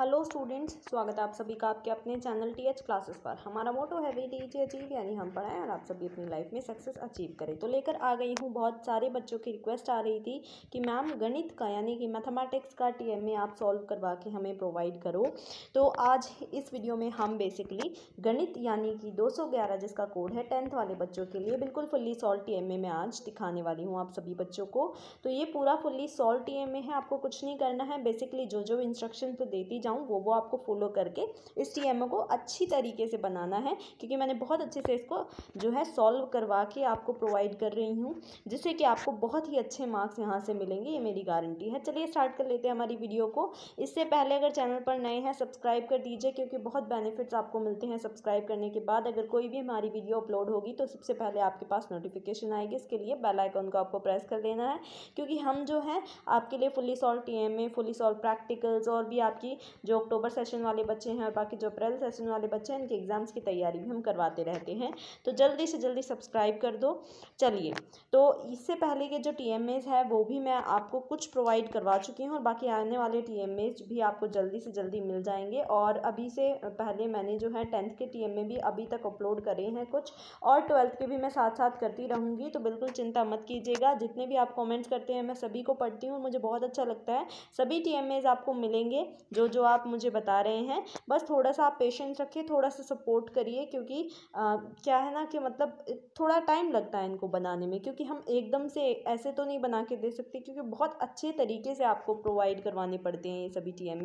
Hello students, स्वागत है आप सभी का आपके अपने चैनल टी एच क्लासेस पर। हमारा मोटो है वी टी अचीव यानी हम पढ़ाएँ और आप सभी अपनी लाइफ में सक्सेस अचीव करें। तो लेकर आ गई हूँ, बहुत सारे बच्चों की रिक्वेस्ट आ रही थी कि मैम गणित का, यानी कि मैथमेटिक्स का टी एम आप सॉल्व करवा के हमें प्रोवाइड करो। तो आज इस वीडियो में हम बेसिकली गणित, यानी कि दो सौ ग्यारह जिसका कोड है टेंथ वाले बच्चों के लिए बिल्कुल फुल्ली सॉल्व टी एम में आज दिखाने वाली हूँ आप सभी बच्चों को। तो ये पूरा फुल्ली सॉल्व टी एम है, आपको कुछ नहीं करना है। बेसिकली जो जो इंस्ट्रक्शन देती जाऊँ, वो वो आपको फॉलो करके इस टी को अच्छी तरीके से बनाना है, क्योंकि मैंने बहुत अच्छे से इसको जो है सॉल्व करवा के आपको प्रोवाइड कर रही हूँ, जिससे कि आपको बहुत ही अच्छे मार्क्स यहाँ से मिलेंगे, ये मेरी गारंटी है। चलिए स्टार्ट कर लेते हैं हमारी वीडियो को। इससे पहले अगर चैनल पर नए हैं सब्सक्राइब कर दीजिए, क्योंकि बहुत बेनिफिट्स आपको मिलते हैं सब्सक्राइब करने के बाद। अगर कोई भी हमारी वीडियो अपलोड होगी तो सबसे पहले आपके पास नोटिफिकेशन आएगी, इसके लिए बेल आइकन को आपको प्रेस कर देना है, क्योंकि हम जो है, आपके लिए fully solved T fully solved practicals और भी आपकी जो अक्टूबर सेशन वाले बच्चे हैं और बाकी जो अप्रैल सेशन वाले बच्चे हैं, इनके एग्ज़ाम्स की तैयारी भी हम करवाते रहते हैं। तो जल्दी से जल्दी सब्सक्राइब कर दो। चलिए तो इससे पहले के जो टी है, वो भी मैं आपको कुछ प्रोवाइड करवा चुकी हूँ और बाकी आने वाले टी भी आपको जल्दी से जल्दी मिल जाएँगे। और अभी से पहले मैंने जो है, टेंथ के टी भी अभी तक अपलोड करे हैं कुछ। और ट्वेल्थ के भी मैं साथ साथ करती रहूँगी तो बिल्कुल चिंता मत कीजिएगा। जितने भी आप कमेंट्स करते हैं, मैं सभी को पढ़ती हूँ मुझे बहुत अच्छा लगता है। सभी टी आपको मिलेंगे जो जो आप मुझे बता रहे हैं बस थोड़ा सा आप पेशेंस रखिए थोड़ा सा सपोर्ट करिए क्योंकि आ, क्या है ना कि मतलब थोड़ा टाइम लगता है इनको बनाने में क्योंकि हम एकदम से ऐसे तो नहीं बना के दे सकते क्योंकि बहुत अच्छे तरीके से आपको प्रोवाइड करवाने पड़ते हैं ये सभी टी एम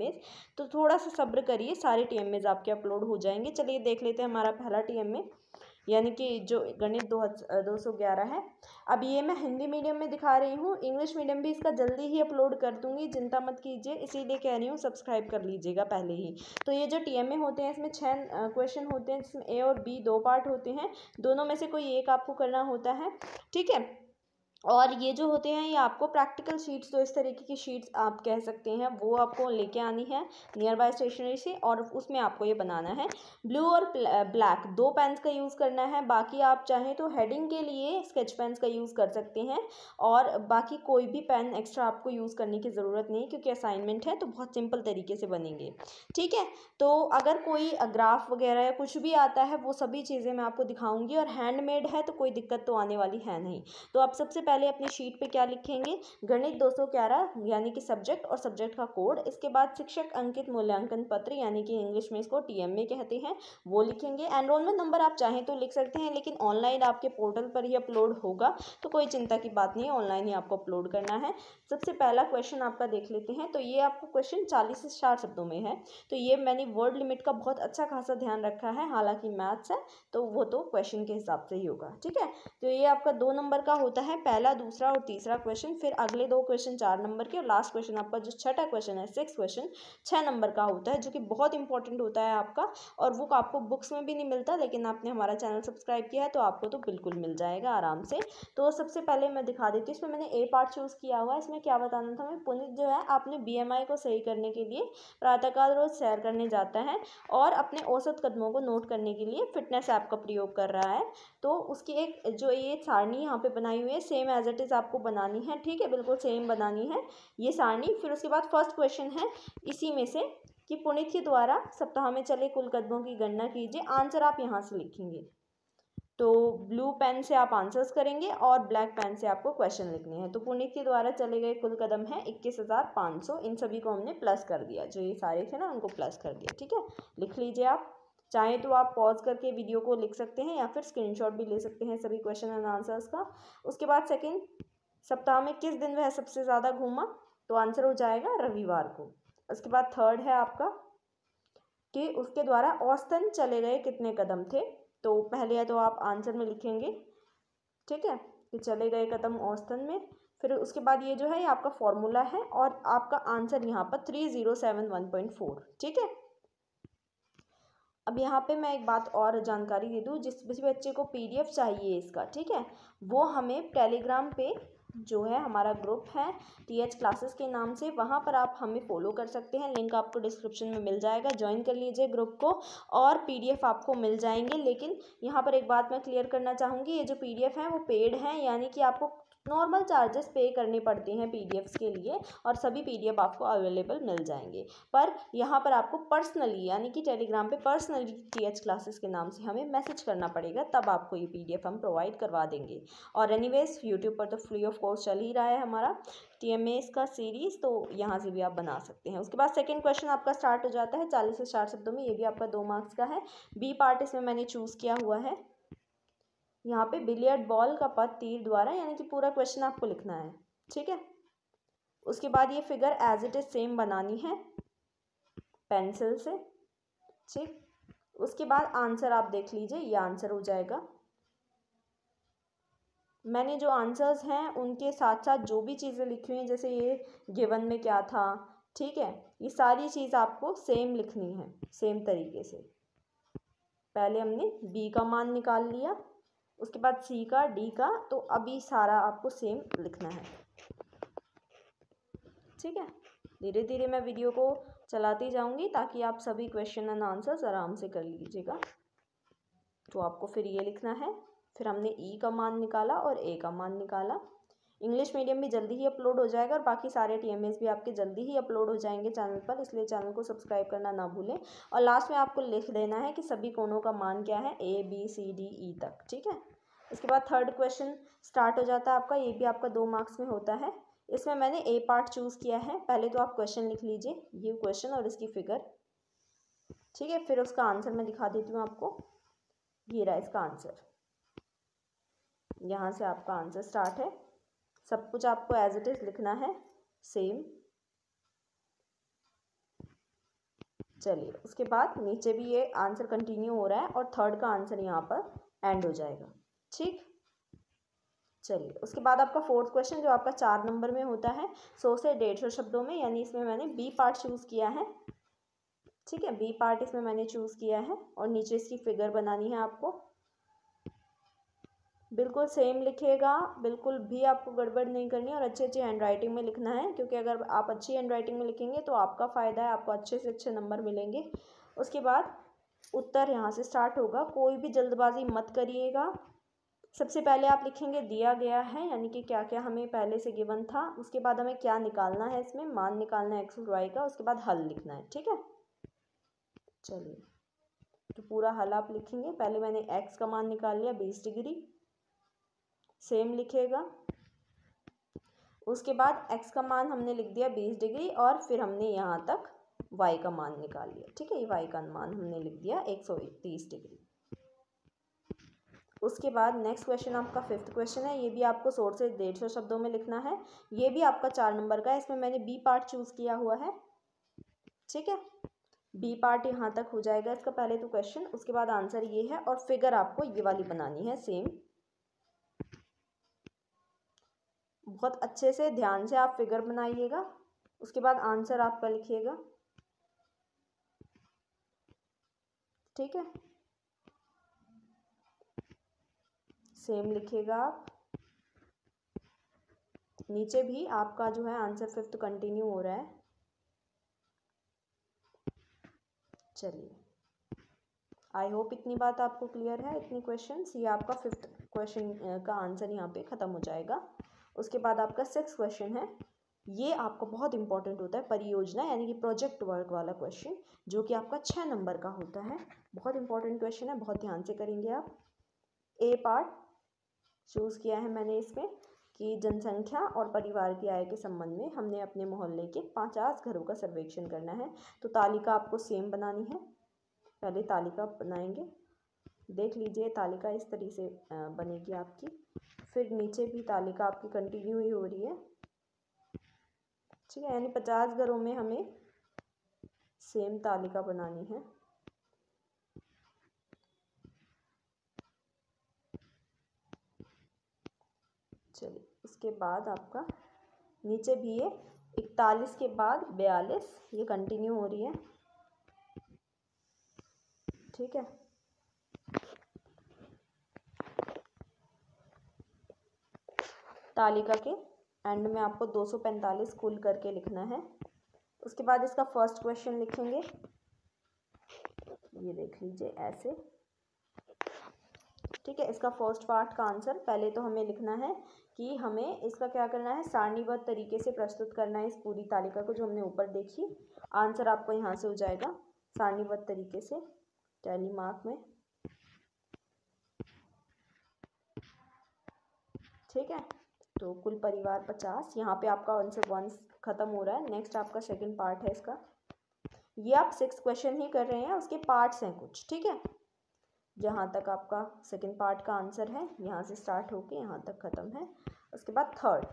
तो थोड़ा सा सब्र करिए सारे टी एम आपके अपलोड हो जाएँगे। चलिए देख लेते हैं हमारा पहला टी यानी कि जो गणित दो दो सौ ग्यारह है। अब ये मैं हिंदी मीडियम में दिखा रही हूँ। इंग्लिश मीडियम भी इसका जल्दी ही अपलोड कर दूँगी। चिंता मत कीजिए, इसीलिए कह रही हूँ सब्सक्राइब कर लीजिएगा पहले ही। तो ये जो टीएमए होते हैं, इसमें छः क्वेश्चन होते हैं, जिसमें ए और बी दो पार्ट होते हैं। दोनों में से कोई एक आपको करना होता है। ठीक है? और ये जो होते हैं, ये आपको प्रैक्टिकल शीट्स तो इस तरीके की शीट्स आप कह सकते हैं, वो आपको लेके आनी है नियर बाय स्टेशनरी से और उसमें आपको ये बनाना है। ब्लू और ब्लैक दो पेन्स का यूज़ करना है, बाकी आप चाहें तो हेडिंग के लिए स्केच पेन्स का यूज़ कर सकते हैं और बाकी कोई भी पेन एक्स्ट्रा आपको यूज़ करने की ज़रूरत नहीं, क्योंकि असाइनमेंट है तो बहुत सिंपल तरीके से बनेंगे। ठीक है तो अगर कोई ग्राफ वगैरह या कुछ भी आता है, वो सभी चीज़ें मैं आपको दिखाऊँगी और हैंडमेड है तो कोई दिक्कत तो आने वाली है नहीं। तो आप सबसे पहले पहले अपनी शीट पे क्या लिखेंगे? गणित दो सौ ग्यारह, यानी कि सब्जेक्ट और सब्जेक्ट का कोड इसके बाद शिक्षक अंकित मूल्यांकन पत्र, यानी कि इंग्लिश में इसको टी एम ए कहते हैं। वो लिखेंगे। एनरोलमेंट नंबर आप चाहें तो लिख सकते हैं, लेकिन ऑनलाइन आपके पोर्टल पर ही अपलोड होगा तो कोई चिंता की बात नहीं है ऑनलाइन ही आपको अपलोड करना है। सबसे पहला क्वेश्चन आपका देख लेते हैं तो ये आपको क्वेश्चन चालीस से चार शब्दों में है। तो ये मैंने वर्ड लिमिट का बहुत अच्छा खासा ध्यान रखा है, हालाँकि मैथ्स है तो वो तो क्वेश्चन के हिसाब से ही होगा, ठीक है? तो ये आपका दो नंबर का होता है। पहला पहला, दूसरा और तीसरा क्वेश्चन फिर अगले दो क्वेश्चन चार नंबर के और लास्ट क्वेश्चन आपका जो छठा क्वेश्चन है सिक्स क्वेश्चन छः नंबर का होता है, जो कि बहुत इंपॉर्टेंट होता है आपका और वो आपको बुक्स में भी नहीं मिलता, लेकिन आपने हमारा चैनल सब्सक्राइब किया है तो आपको तो बिल्कुल मिल जाएगा आराम से। तो सबसे पहले मैं दिखा देती हूँ, इसमें मैंने ए पार्ट चूज़ किया हुआ है, इसमें क्या बताना था मैं, पुनित जो है आपने बी को सही करने के लिए प्रातःकाल रोज सैर करने जाता है और अपने औसत कदमों को नोट करने के लिए फिटनेस ऐप का प्रयोग कर रहा है। तो उसकी एक, जो ये सारणी यहाँ पे बनाई हुई है सेम एज इट इज़ आपको बनानी है, ठीक है? बिल्कुल सेम बनानी है। ये सारणी, फिर उसके बाद फ़र्स्ट क्वेश्चन है, इसी में से कि पुनित के द्वारा सप्ताह में चले कुल कदमों की गणना कीजिए। आंसर आप यहाँ से लिखेंगे। तो ब्लू पेन से आप आंसर्स करेंगे और ब्लैक पेन से आपको क्वेश्चन लिखने हैं। तो पुनित के द्वारा चले गए कुल कदम है इक्कीस हज़ार पाँच सौ। इन सभी को हमने प्लस कर दिया। जो ये सारे थे ना, उनको प्लस कर दिया। ठीक है? लिख लीजिए आप। चाहे तो आप पॉज करके वीडियो को लिख सकते हैं या फिर स्क्रीनशॉट भी ले सकते हैं सभी क्वेश्चन एंड आंसर्स का। उसके बाद सेकंड सप्ताह में किस दिन वह सबसे ज़्यादा घूमा? तो आंसर हो जाएगा रविवार को। उसके बाद थर्ड है आपका, कि उसके द्वारा औसतन चले गए कितने कदम थे? तो पहले तो आप आंसर में लिखेंगे, ठीक है? कि चले गए कदम औसतन में, फिर उसके बाद ये जो है, ये आपका फॉर्मूला है और आपका आंसर यहाँ पर three zero seven one point four ठीक है? अब यहाँ पे मैं एक बात और जानकारी दे दूँ, जिस जिस बच्चे को पीडीएफ चाहिए इसका, ठीक है? वो हमें टेलीग्राम पे जो है हमारा ग्रुप है टी एच क्लासेस के नाम से, वहाँ पर आप हमें फॉलो कर सकते हैं। लिंक आपको डिस्क्रिप्शन में मिल जाएगा। ज्वाइन कर लीजिए ग्रुप को और पीडीएफ आपको मिल जाएँगे। लेकिन यहाँ पर एक बात मैं क्लियर करना चाहूँगी, ये जो पीडीएफ है, वो पेड हैं, यानी कि आपको नॉर्मल चार्जेस पे करने पड़ते हैं पीडीएफ्स के लिए और सभी पीडीएफ आपको अवेलेबल मिल जाएँगे। पर यहाँ पर आपको पर्सनली यानी कि टेलीग्राम पे पर्सनली टीएच क्लासेस के नाम से हमें मैसेज करना पड़ेगा, तब आपको ये पीडीएफ हम प्रोवाइड करवा देंगे। और एनीवेज यूट्यूब पर तो फ्री ऑफ़ कॉस्ट चल ही रहा है हमारा टी एम का सीरीज़ तो यहाँ से भी आप बना सकते हैं। उसके बाद सेकेंड क्वेश्चन आपका स्टार्ट हो जाता है, चालीस से चार शब्दों में ये भी आपका दो मार्क्स का है। बी पार्ट इसमें मैंने चूज़ किया हुआ है। यहाँ पे बिलियर्ड बॉल का पद तीर द्वारा, यानी कि पूरा क्वेश्चन आपको लिखना है, ठीक है? उसके बाद ये figure as it is same बनानी है पेंसिल से, ठीक? उसके बाद आंसर आप देख लीजिए, ये आंसर हो जाएगा। मैंने जो आंसर्स हैं, उनके साथ साथ जो भी चीज़ें लिखी हुई हैं, जैसे ये गिवन में क्या था, ठीक है? ये सारी चीज़ आपको सेम लिखनी है सेम तरीके से। पहले हमने बी का मान निकाल लिया। उसके बाद सी का डी का तो अभी सारा आपको सेम लिखना है। ठीक है? धीरे धीरे मैं वीडियो को चलाती जाऊँगी ताकि आप सभी क्वेश्चन एंड आंसर्स आराम से कर लीजिएगा। तो आपको फिर ये लिखना है। फिर हमने ई का मान निकाला और ए का मान निकाला। इंग्लिश मीडियम भी जल्दी ही अपलोड हो जाएगा और बाकी सारे टीएमएस भी आपके जल्दी ही अपलोड हो जाएँगे चैनल पर, इसलिए चैनल को सब्सक्राइब करना ना भूलें। और लास्ट में आपको लिख देना है कि सभी कोनों का मान क्या है? A B C D E तक, ठीक है? इसके बाद थर्ड क्वेश्चन स्टार्ट हो जाता है आपका, ये भी आपका दो मार्क्स में होता है। इसमें मैंने ए पार्ट चूज़ किया है, पहले तो आप क्वेश्चन लिख लीजिए, ये क्वेश्चन और इसकी फिगर ठीक है? फिर उसका आंसर मैं दिखा देती हूँ आपको, ये रहा इसका आंसर यहाँ से आपका आंसर स्टार्ट है। सब कुछ आपको एज इट इज़ लिखना है सेम चलिए, उसके बाद नीचे भी ये आंसर कंटिन्यू हो रहा है और थर्ड का आंसर यहाँ पर एंड हो जाएगा। ठीक? चलिए, उसके बाद आपका फोर्थ क्वेश्चन जो आपका चार नंबर में होता है, सौ से डेढ़ सौ शब्दों में, यानी इसमें मैंने बी पार्ट चूज़ किया है। ठीक है? बी पार्ट इसमें मैंने चूज़ किया है और नीचे इसकी फिगर बनानी है आपको। बिल्कुल सेम लिखिएगा। बिल्कुल भी आपको गड़बड़ नहीं करनी और अच्छी अच्छी हैंड राइटिंग में लिखना है, क्योंकि अगर आप अच्छी हैंड राइटिंग में लिखेंगे तो आपका फ़ायदा है, आपको अच्छे से अच्छे नंबर मिलेंगे। उसके बाद उत्तर यहाँ से स्टार्ट होगा। कोई भी जल्दबाजी मत करिएगा। सबसे पहले आप लिखेंगे, दिया गया है यानी कि क्या क्या हमें पहले से गिवन था। उसके बाद हमें क्या निकालना है इसमें? मान निकालना है एक्स वाई का। उसके बाद हल लिखना है, ठीक है? चलिए। तो पूरा हल आप लिखेंगे। पहले मैंने एक्स का मान निकाल लिया, बीस डिग्री। सेम लिखेगा। उसके बाद x का मान हमने लिख दिया बीस डिग्री और फिर हमने यहाँ तक y का मान निकाल लिया, ठीक है? ये y का मान हमने लिख दिया एक सौ तीस डिग्री। उसके बाद नेक्स्ट क्वेश्चन आपका फिफ्थ क्वेश्चन है। ये भी आपको सौ से डेढ़ सौ शब्दों में लिखना है। ये भी आपका चार नंबर का है। इसमें मैंने बी पार्ट चूज़ किया हुआ है, ठीक है? बी पार्ट यहाँ तक हो जाएगा इसका पहले तो क्वेश्चन उसके बाद आंसर ये है और फिगर आपको ये वाली बनानी है सेम बहुत अच्छे से ध्यान से आप फिगर बनाइएगा। उसके बाद आंसर आपका लिखिएगा। ठीक है? सेम लिखिएगा आप। नीचे भी आपका जो है आंसर फिफ्थ कंटिन्यू हो रहा है। चलिए। आई होप इतनी बात आपको क्लियर है, इतनी क्वेश्चंस ये आपका फिफ्थ क्वेश्चन का आंसर यहाँ पे ख़त्म हो जाएगा। उसके बाद आपका सिक्स क्वेश्चन है। ये आपका बहुत इंपॉर्टेंट होता है, परियोजना यानी कि प्रोजेक्ट वर्क वाला क्वेश्चन जो कि आपका छः नंबर का होता है। बहुत इंपॉर्टेंट क्वेश्चन है, बहुत ध्यान से करेंगे आप। ए पार्ट चूज़ किया है मैंने इसमें कि जनसंख्या और परिवार की आय के संबंध में हमने अपने मोहल्ले के पचास घरों का सर्वेक्षण करना है। तो तालिका आपको सेम बनानी है। पहले तालिका बनाएँगे। देख लीजिए, तालिका इस तरीके से बनेगी आपकी। फिर नीचे भी तालिका आपकी कंटिन्यू ही हो रही है। ठीक है, यानी पचास घरों में हमें सेम तालिका बनानी है। चलिए उसके बाद आपका नीचे भी ये इकतालीस के बाद बयालीस, ये कंटिन्यू हो रही है। ठीक है। तालिका के एंड में आपको 245 कुल करके लिखना है। उसके बाद इसका फ़र्स्ट क्वेश्चन लिखेंगे। ये देख लीजिए ऐसे। ठीक है, इसका फ़र्स्ट पार्ट का आंसर पहले तो हमें लिखना है कि हमें इसका क्या करना है, सारणीबद्ध तरीके से प्रस्तुत करना है इस पूरी तालिका को जो हमने ऊपर देखी। आंसर आपको यहाँ से हो जाएगा, सारणीबद्ध तरीके से टैली मार्क में। ठीक है? तो कुल परिवार पचास। यहाँ पे आपका आंसर वन ख़त्म हो रहा है। नेक्स्ट आपका सेकंड पार्ट है इसका। ये आप सिक्स क्वेश्चन ही कर रहे हैं, उसके पार्ट्स हैं कुछ, ठीक है? जहाँ तक आपका सेकंड पार्ट का आंसर है, यहाँ से स्टार्ट होके यहाँ तक ख़त्म है। उसके बाद थर्ड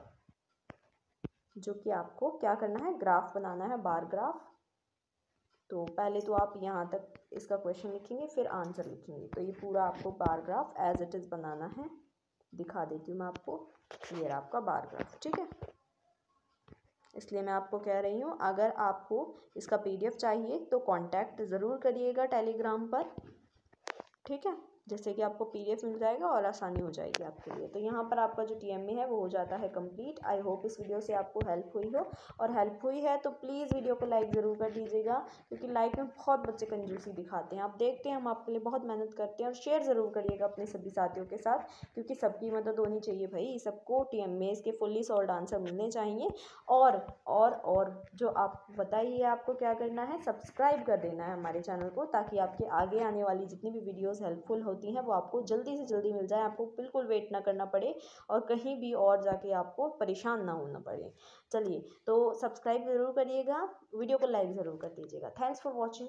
जो कि आपको क्या करना है? ग्राफ बनाना है बार ग्राफ तो पहले तो आप यहाँ तक इसका क्वेश्चन लिखेंगे, फिर आंसर लिखेंगे। तो ये पूरा आपको bar graph as it is बनाना है। दिखा देती हूँ मैं आपको। ये रहा आपका बार ग्राफ, ठीक है? इसलिए मैं आपको कह रही हूँ, अगर आपको इसका पीडीएफ चाहिए तो कांटेक्ट ज़रूर करिएगा टेलीग्राम पर, ठीक है? जैसे कि आपको पीडीएफ मिल जाएगा और आसानी हो जाएगी आपके लिए। तो यहाँ पर आपका जो टीएमए है, वो हो जाता है कंप्लीट आई होप इस वीडियो से आपको हेल्प हुई हो। और हेल्प हुई है तो प्लीज़ वीडियो को लाइक ज़रूर कर दीजिएगा, क्योंकि लाइक में बहुत बच्चे कंजूसी दिखाते हैं। आप देखते हैं, हम आपके लिए बहुत मेहनत करते हैं और शेयर ज़रूर करिएगा अपने सभी साथियों के साथ, क्योंकि सबकी मदद होनी चाहिए भाई। सबको टी एम इसके फुल्ली सॉल्ड आंसर मिलने चाहिए। और और और जो आप, बताइए आपको क्या करना है सब्सक्राइब कर देना है हमारे चैनल को, ताकि आपके आगे आने वाली जितनी भी वीडियोज़ हेल्पफुल होती हैं, वो आपको जल्दी से जल्दी मिल जाए, आपको बिल्कुल वेट ना करना पड़े और कहीं भी और जाके आपको परेशान ना होना पड़े। चलिए तो सब्सक्राइब ज़रूर करिएगा वीडियो को लाइक ज़रूर कर दीजिएगा। Thanks for watching